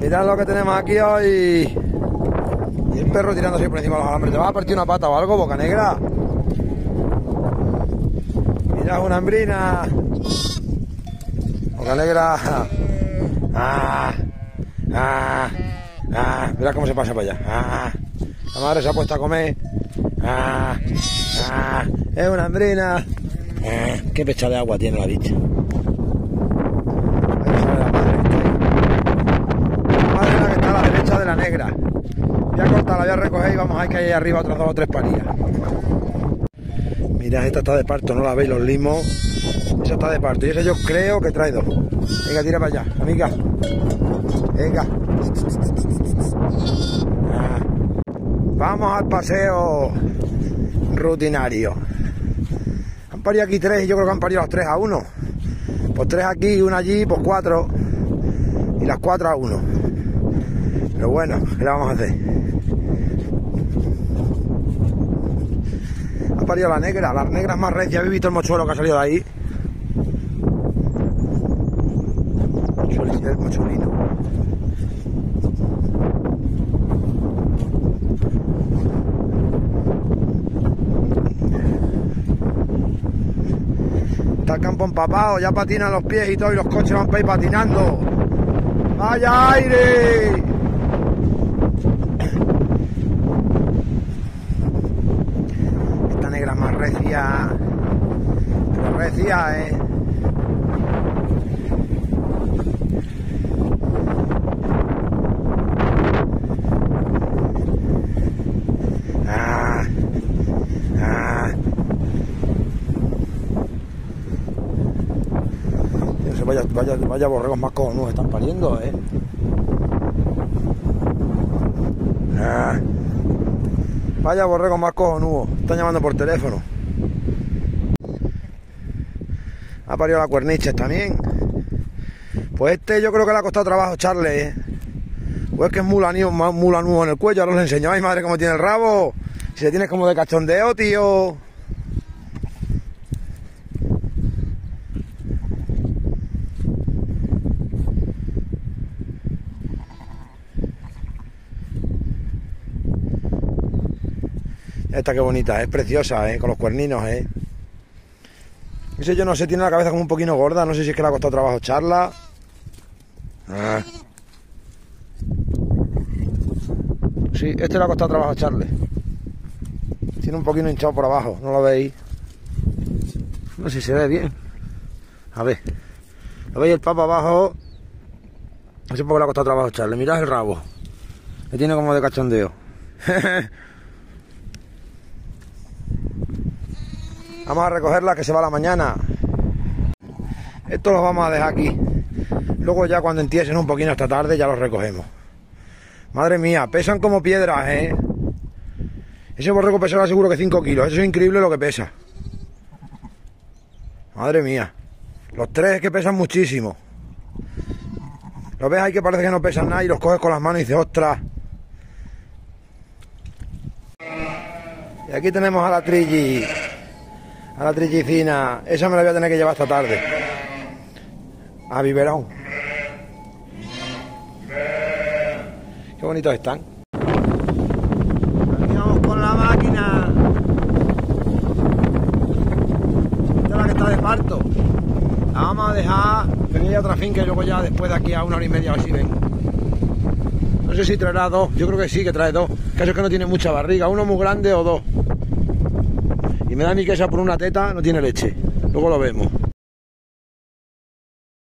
Mirad lo que tenemos aquí hoy. Y el perro tirándose por encima de los alambres. ¿Te vas a partir una pata o algo, boca negra? Mirad una hambrina. Boca negra. Ah, ah, ah. Mirad cómo se pasa para allá. Ah, la madre se ha puesto a comer. Ah, ah. Es una hambrina. Ah, qué pecha de agua tiene la bicha. Ahí sale la madre. La madre es la que está a la derecha de la negra. Voy a cortarla, voy a recoger y vamos a ir que hay arriba otras dos o tres parías. Mirad, esta está de parto, no la veis, los limos. Esa está de parto. Y esa yo creo que trae dos. Venga, tira para allá, amiga. Venga. Ah. Vamos al paseo rutinario. Han parido aquí tres y yo creo que han parido las tres a uno. Pues tres aquí, una allí, pues cuatro. Y las cuatro a uno. Pero bueno, ¿qué le vamos a hacer? Ha parido la negra, la negra es más recia. ¿Habéis visto el mochuelo que ha salido de ahí? El mochuelino. Está el campo empapado, ya patinan los pies y todo, y los coches van para ir patinando. ¡Vaya aire! Esta negra es más recia. Recia, eh. Ah, ah. Vaya, vaya, vaya borregos más cojonudos están pariendo, eh. Ah. Vaya borregos más cojonudos. Están llamando por teléfono. Ha parido la cuerniches también. Pues este yo creo que le ha costado trabajo echarle, ¿eh? O es que es mula, mula nudo en el cuello. Ahora os enseño. Ay, madre, cómo tiene el rabo. Si le tienes como de cachondeo, tío. Esta qué bonita, es preciosa, ¿eh? Con los cuerninos, ¿eh? Ese yo no sé, tiene la cabeza como un poquito gorda. No sé si es que le ha costado trabajo echarla. Ah. Sí, este le ha costado trabajo echarle. Tiene un poquito hinchado por abajo, ¿no lo veis? No sé si se ve bien. A ver. ¿Lo veis el papa abajo? No sé por qué le ha costado trabajo echarle. Mirad el rabo. Le tiene como de cachondeo. Vamos a recogerla que se va a la mañana. Esto lo vamos a dejar aquí. Luego ya cuando entiesen un poquito esta tarde ya los recogemos. Madre mía, pesan como piedras, ¿eh? Ese borrego pesará seguro que 5 kilos. Eso es increíble lo que pesa. Madre mía. Los tres que pesan muchísimo. Lo ves ahí que parece que no pesan nada y los coges con las manos y dices, ostras. Y aquí tenemos a la trilli. A la trillicina. Esa me la voy a tener que llevar esta tarde. A biberón. Qué bonitos están. Aquí vamos con la máquina. Esta es la que está de parto. La vamos a dejar. Venía a otra finca y luego ya después de aquí a una hora y media a ver si ven. No sé si traerá dos. Yo creo que sí que trae dos. Caso que no tiene mucha barriga. Uno muy grande o dos. Y me da a mí que esa por una teta no tiene leche. Luego lo vemos.